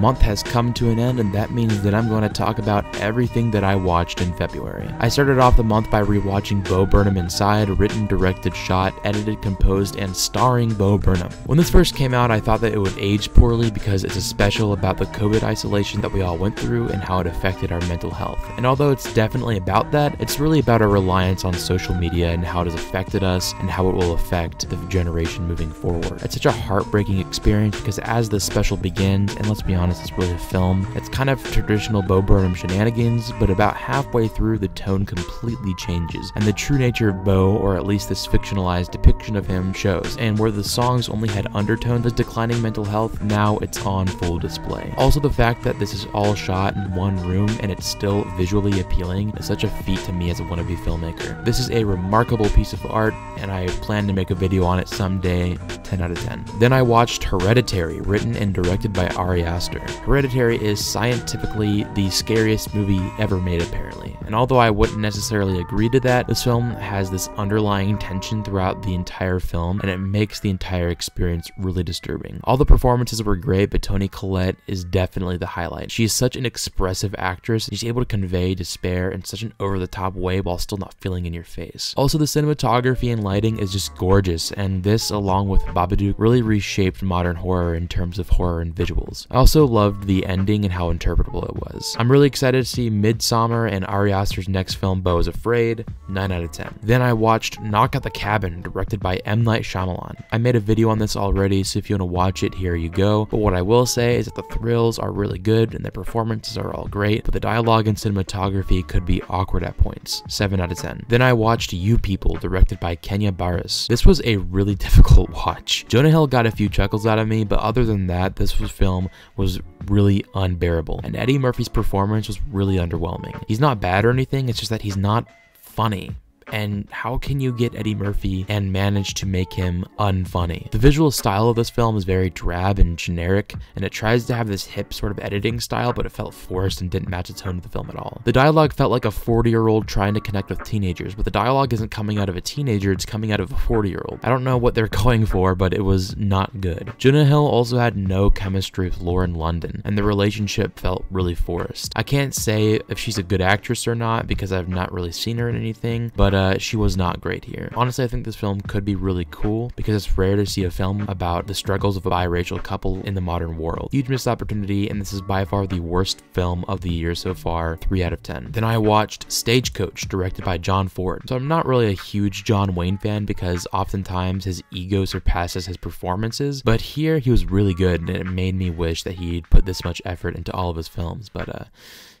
month has come to an end, and that means that I'm going to talk about everything that I watched in February. I started off the month by rewatching Bo Burnham Inside, written, directed, shot, edited, composed, and starring Bo Burnham. When this first came out, I thought that it would age poorly because it's a special about the COVID isolation that we all went through and how it affected our mental health. And although it's definitely about that, it's really about our reliance on social media and how it has affected us and how it will affect the generation moving forward. It's such a heartbreaking experience because as this special begins, and let's be honest, it's really a film, it's kind of traditional Bo Burnham shenanigans, but about halfway through, the tone completely changes, and the true nature of Bo, or at least this fictionalized depiction of him, shows. And where the songs only had undertones of declining mental health, now it's on full display. Also, the fact that this is all shot in one room and it's still visually appealing is such a feat to me as a wannabe filmmaker. This is a remarkable piece of art, and I plan to make a video on it someday, 10 out of 10. Then I watched Hereditary, written and directed by Ari Aster. Hereditary is scientifically the scariest movie ever made, apparently. And although I wouldn't necessarily agree to that, this film has this underlying tension throughout the entire film, and it makes the entire experience really disturbing. All the performances were great, but Toni Collette is definitely the highlight. She is such an expressive actress, and she's able to convey despair in such an over-the-top way while still not feeling in your face. Also, the cinematography and lighting is just gorgeous, and this, along with Babadook, really reshaped modern horror in terms of horror and visuals. I also loved the ending and how interpretable it was. I'm really excited to see Midsommar and Ari Aster's next film, Beau is Afraid, 9 out of 10. Then I watched Knock at the Cabin, directed by M. Night Shyamalan. I made a video on this already, so if you want to watch it, here you go. But what I will say is that the thrills are really good and the performances are all great, but the dialogue and cinematography could be awkward at points, 7 out of 10. Then I watched You People, directed by Kenya Barris. This was a really difficult watch. Jonah Hill got a few chuckles out of me, but other than that, this film was really unbearable. And Eddie Murphy's performance was really underwhelming. He's not bad or anything, it's just that he's not funny and how can you get Eddie Murphy and manage to make him unfunny? The visual style of this film is very drab and generic, and it tries to have this hip sort of editing style, but it felt forced and didn't match the tone of the film at all. The dialogue felt like a 40 year old trying to connect with teenagers, but the dialogue isn't coming out of a teenager, it's coming out of a 40 year old. I don't know what they're going for, but it was not good. Jonah Hill also had no chemistry with Lauren London, and the relationship felt really forced. I can't say if she's a good actress or not because I've not really seen her in anything, but uh, she was not great here. Honestly, I think this film could be really cool because it's rare to see a film about the struggles of a biracial couple in the modern world. Huge missed opportunity, and this is by far the worst film of the year so far, 3 out of 10. Then I watched Stagecoach, directed by John Ford. So I'm not really a huge John Wayne fan because oftentimes his ego surpasses his performances, but here he was really good and it made me wish that he'd put this much effort into all of his films, but uh,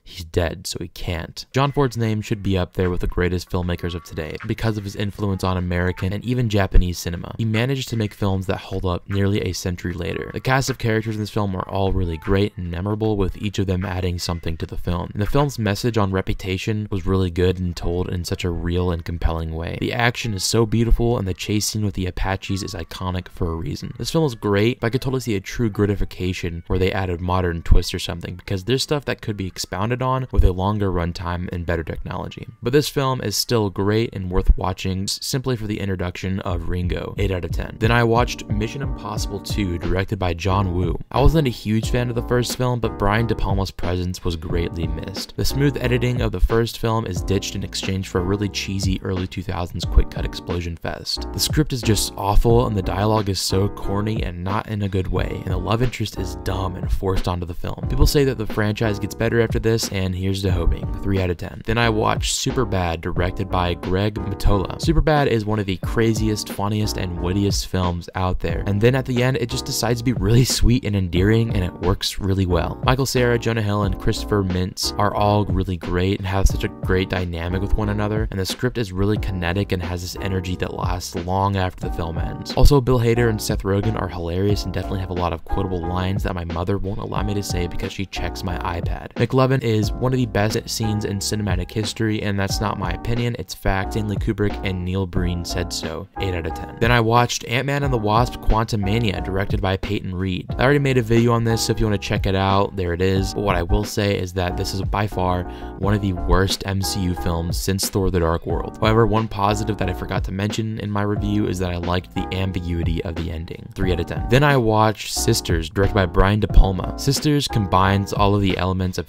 He's dead, so he can't. John Ford's name should be up there with the greatest filmmakers of today because of his influence on American and even Japanese cinema. He managed to make films that hold up nearly a century later. The cast of characters in this film are all really great and memorable, with each of them adding something to the film. And the film's message on reputation was really good and told in such a real and compelling way. The action is so beautiful, and the chase scene with the Apaches is iconic for a reason. This film is great, but I could totally see a true gratification where they added modern twist or something, because there's stuff that could be expounded on with a longer runtime and better technology. But this film is still great and worth watching simply for the introduction of Ringo, 8 out of 10. Then I watched Mission Impossible 2, directed by John Woo. I wasn't a huge fan of the first film, but Brian De Palma's presence was greatly missed. The smooth editing of the first film is ditched in exchange for a really cheesy early 2000s quick cut explosion fest. The script is just awful and the dialogue is so corny and not in a good way, and the love interest is dumb and forced onto the film. People say that the franchise gets better after this, and here's to hoping. 3 out of 10. Then I watched Superbad, directed by Greg Mottola. Superbad is one of the craziest, funniest, and wittiest films out there. And then at the end, it just decides to be really sweet and endearing, and it works really well. Michael Cera, Jonah Hill, and Christopher Mintz are all really great and have such a great dynamic with one another, and the script is really kinetic and has this energy that lasts long after the film ends. Also, Bill Hader and Seth Rogen are hilarious and definitely have a lot of quotable lines that my mother won't allow me to say because she checks my iPad. McLovin is one of the best scenes in cinematic history, and that's not my opinion, it's fact Stanley Kubrick and Neil Breen said so. 8 out of 10. Then I watched Ant-Man and the Wasp Quantumania, directed by Peyton Reed. I already made a video on this, so if you want to check it out, there it is. But what I will say is that this is by far one of the worst MCU films since Thor the Dark World. However, one positive that I forgot to mention in my review is that I liked the ambiguity of the ending. 3 out of 10. Then I watched Sisters, directed by Brian De Palma. Sisters combines all of the elements of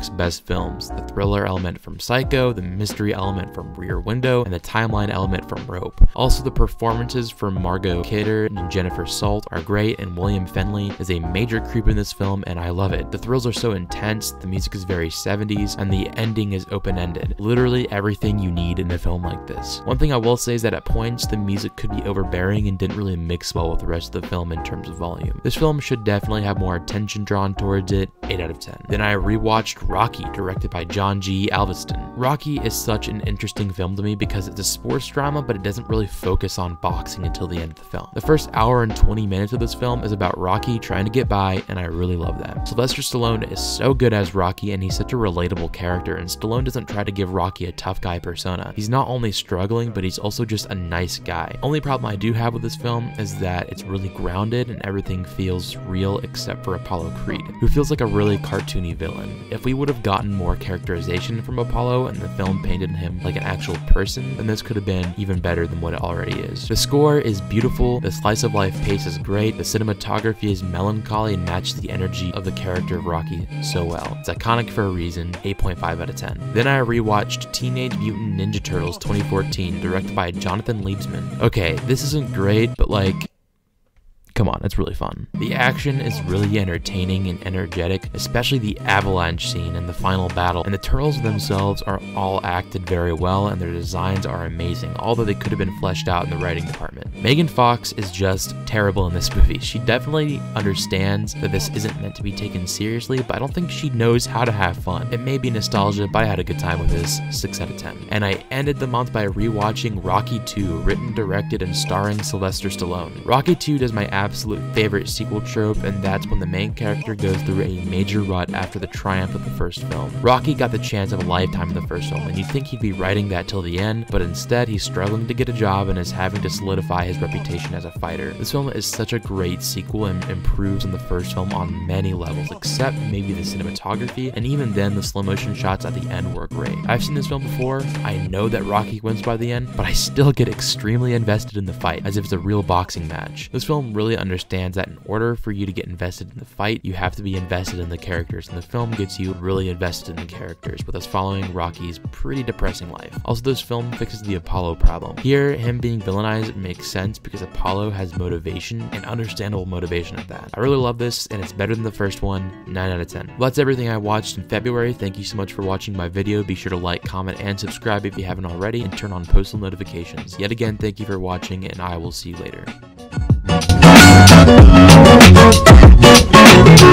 Hitchcock's best films, the thriller element from Psycho, the mystery element from Rear Window, and the timeline element from Rope. Also, the performances from Margot Kidder and Jennifer Salt are great, and William Finley is a major creep in this film, and I love it. The thrills are so intense, the music is very 70s, and the ending is open-ended. Literally everything you need in a film like this. One thing I will say is that at points, the music could be overbearing and didn't really mix well with the rest of the film in terms of volume. This film should definitely have more attention drawn towards it, 8 out of 10. Then I rewatched Rocky, directed by John G. Avildsen. Rocky is such an interesting film to me because it's a sports drama, but it doesn't really focus on boxing until the end of the film. The first hour and 20 minutes of this film is about Rocky trying to get by, and I really love that. Sylvester Stallone is so good as Rocky, and he's such a relatable character, and Stallone doesn't try to give Rocky a tough guy persona. He's not only struggling, but he's also just a nice guy. Only problem I do have with this film is that it's really grounded and everything feels real except for Apollo Creed, who feels like a really cartoony villain. If we would have gotten more characterization from Apollo and the film painted him like an actual person, then this could have been even better than what it already is. The score is beautiful, the slice of life pace is great, the cinematography is melancholy and matches the energy of the character of Rocky so well. It's iconic for a reason, 8.5 out of 10. Then I rewatched Teenage Mutant Ninja Turtles 2014, directed by Jonathan Liebesman. Okay, this isn't great, but like, Come on, it's really fun. The action is really entertaining and energetic, especially the avalanche scene and the final battle, and the turtles themselves are all acted very well and their designs are amazing, although they could have been fleshed out in the writing department. Megan Fox is just terrible in this movie. She definitely understands that this isn't meant to be taken seriously, but I don't think she knows how to have fun. It may be nostalgia, but I had a good time with this, 6 out of 10. And I ended the month by rewatching Rocky 2, written, directed, and starring Sylvester Stallone. Rocky 2 does my absolute favorite sequel trope, and that's when the main character goes through a major rut after the triumph of the first film. Rocky got the chance of a lifetime in the first film, and you'd think he'd be writing that till the end, but instead he's struggling to get a job and is having to solidify his reputation as a fighter. This film is such a great sequel and improves on the first film on many levels, except maybe the cinematography, and even then the slow motion shots at the end were great. I've seen this film before, I know that Rocky wins by the end, but I still get extremely invested in the fight, as if it's a real boxing match. This film really understands that in order for you to get invested in the fight, you have to be invested in the characters, and the film gets you really invested in the characters, with us following Rocky's pretty depressing life. Also, this film fixes the Apollo problem. Here, him being villainized makes sense because Apollo has motivation, and understandable motivation at that. I really love this, and it's better than the first one, 9 out of 10. Well, that's everything I watched in February. Thank you so much for watching my video. Be sure to like, comment, and subscribe if you haven't already, and turn on postal notifications. Yet again, thank you for watching, and I will see you later. Thank you.